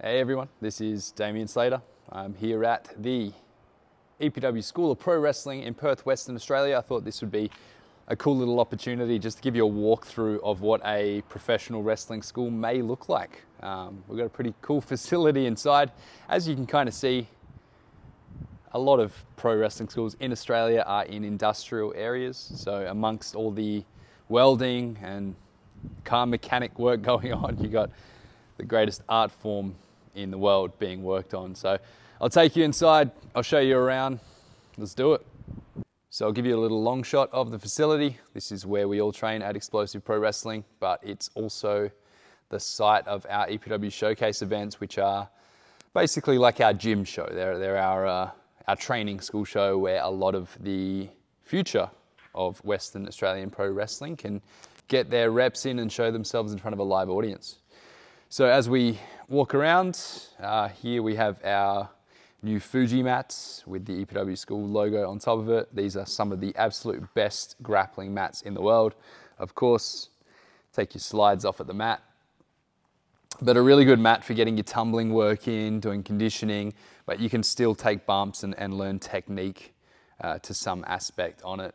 Hey everyone, this is Damian Slater. I'm here at the EPW School of Pro Wrestling in Perth, Western Australia. I thought this would be a cool little opportunity just to give you a walkthrough of what a professional wrestling school may look like. Um, we've got a pretty cool facility inside. As you can kind of see, a lot of pro wrestling schools in Australia are in industrial areas. So amongst all the welding and car mechanic work going on, you got the greatest art form in the world being worked on. So I'll take you inside, I'll show you around. Let's do it. So I'll give you a little long shot of the facility. This is where we all train at Explosive Pro Wrestling, but it's also the site of our EPW showcase events, which are basically like our gym show. They're, they're our, uh, our training school show where a lot of the future of Western Australian pro wrestling can get their reps in and show themselves in front of a live audience. So as we walk around, uh, here we have our new Fuji mats with the EPW School logo on top of it. These are some of the absolute best grappling mats in the world. Of course, take your slides off at the mat. But a really good mat for getting your tumbling work in, doing conditioning, but you can still take bumps and, and learn technique uh, to some aspect on it.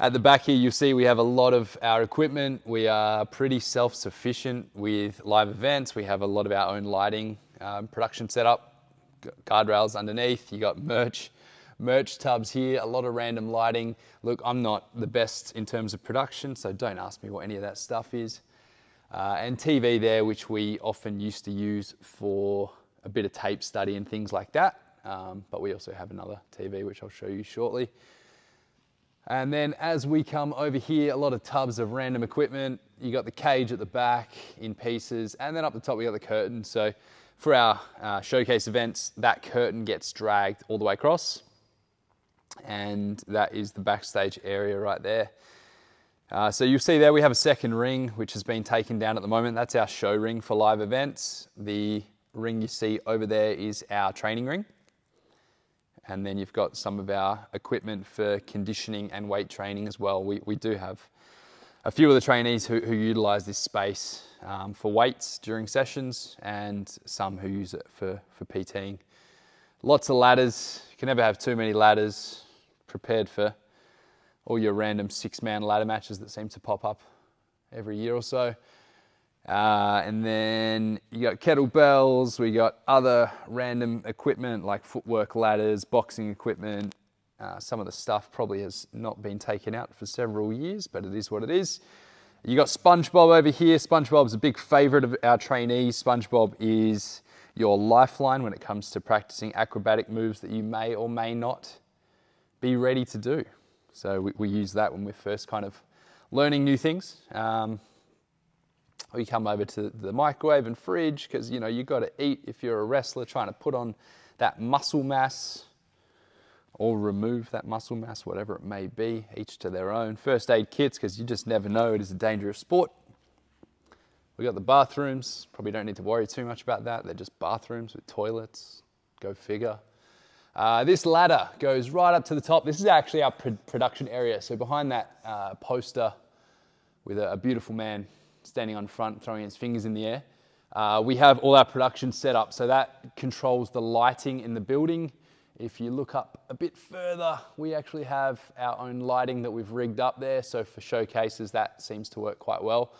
At the back here, you'll see we have a lot of our equipment. We are pretty self-sufficient with live events. We have a lot of our own lighting um, production setup, guardrails underneath. You got merch, merch tubs here, a lot of random lighting. Look, I'm not the best in terms of production, so don't ask me what any of that stuff is. Uh, and TV there, which we often used to use for a bit of tape study and things like that. Um, but we also have another TV, which I'll show you shortly. And then as we come over here, a lot of tubs of random equipment. You got the cage at the back in pieces, and then up the top we got the curtain. So for our uh, showcase events, that curtain gets dragged all the way across. And that is the backstage area right there. Uh, so you'll see there we have a second ring, which has been taken down at the moment. That's our show ring for live events. The ring you see over there is our training ring. And then you've got some of our equipment for conditioning and weight training as well. We, we do have a few of the trainees who, who utilize this space um, for weights during sessions and some who use it for, for PTing. Lots of ladders. You can never have too many ladders prepared for all your random six man ladder matches that seem to pop up every year or so. Uh, and then you got kettlebells, we got other random equipment like footwork ladders, boxing equipment. Uh, some of the stuff probably has not been taken out for several years, but it is what it is. You got SpongeBob over here. SpongeBob's a big favorite of our trainees. SpongeBob is your lifeline when it comes to practicing acrobatic moves that you may or may not be ready to do. So we, we use that when we're first kind of learning new things. Um, we come over to the microwave and fridge because you know you got to eat if you're a wrestler trying to put on that muscle mass or remove that muscle mass, whatever it may be, each to their own. First aid kits because you just never know, it is a dangerous sport. We got the bathrooms, probably don't need to worry too much about that. They're just bathrooms with toilets, go figure. Uh, this ladder goes right up to the top. This is actually our production area. So behind that uh, poster with a, a beautiful man standing on front, throwing his fingers in the air. Uh, we have all our production set up, so that controls the lighting in the building. If you look up a bit further, we actually have our own lighting that we've rigged up there. So for showcases, that seems to work quite well.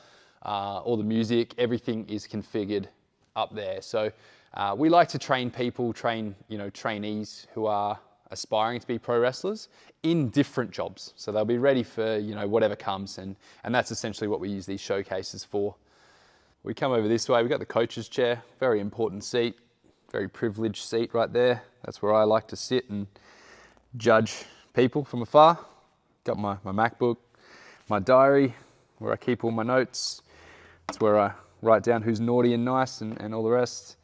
Uh, all the music, everything is configured up there. So uh, we like to train people, train you know trainees who are aspiring to be pro wrestlers in different jobs. So they'll be ready for, you know, whatever comes. And, and that's essentially what we use these showcases for. We come over this way, we've got the coach's chair, very important seat, very privileged seat right there. That's where I like to sit and judge people from afar. Got my, my MacBook, my diary, where I keep all my notes. It's where I write down who's naughty and nice and, and all the rest.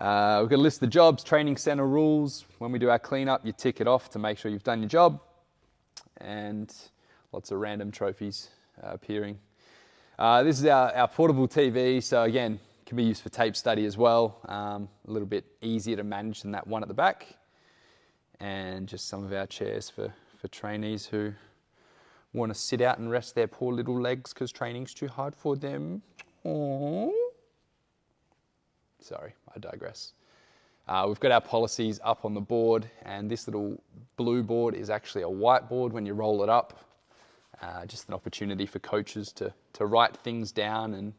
Uh, we're going to list the jobs, training center rules. When we do our cleanup, you tick it off to make sure you've done your job. And lots of random trophies uh, appearing. Uh, this is our, our portable TV. So again, can be used for tape study as well. Um, a little bit easier to manage than that one at the back. And just some of our chairs for, for trainees who want to sit out and rest their poor little legs because training's too hard for them. Aww. sorry, I digress. Uh, we've got our policies up on the board, and this little blue board is actually a whiteboard when you roll it up. Uh, just an opportunity for coaches to, to write things down and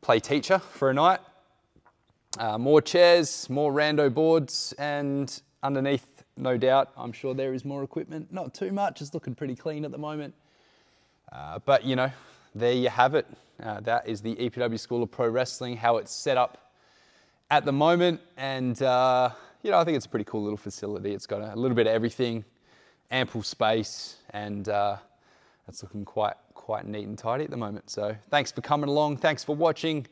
play teacher for a night. Uh, more chairs, more rando boards, and underneath, no doubt, I'm sure there is more equipment. Not too much, it's looking pretty clean at the moment. Uh, but you know, there you have it. Uh, that is the EPW School of Pro Wrestling, how it's set up at the moment. And, uh, you know, I think it's a pretty cool little facility. It's got a little bit of everything, ample space, and uh, it's looking quite, quite neat and tidy at the moment. So thanks for coming along. Thanks for watching.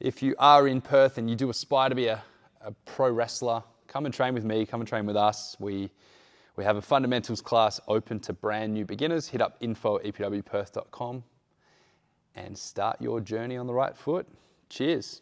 If you are in Perth and you do aspire to be a, a pro wrestler, come and train with me, come and train with us. We, we have a fundamentals class open to brand new beginners. Hit up info at epwperth.com and start your journey on the right foot. Cheers.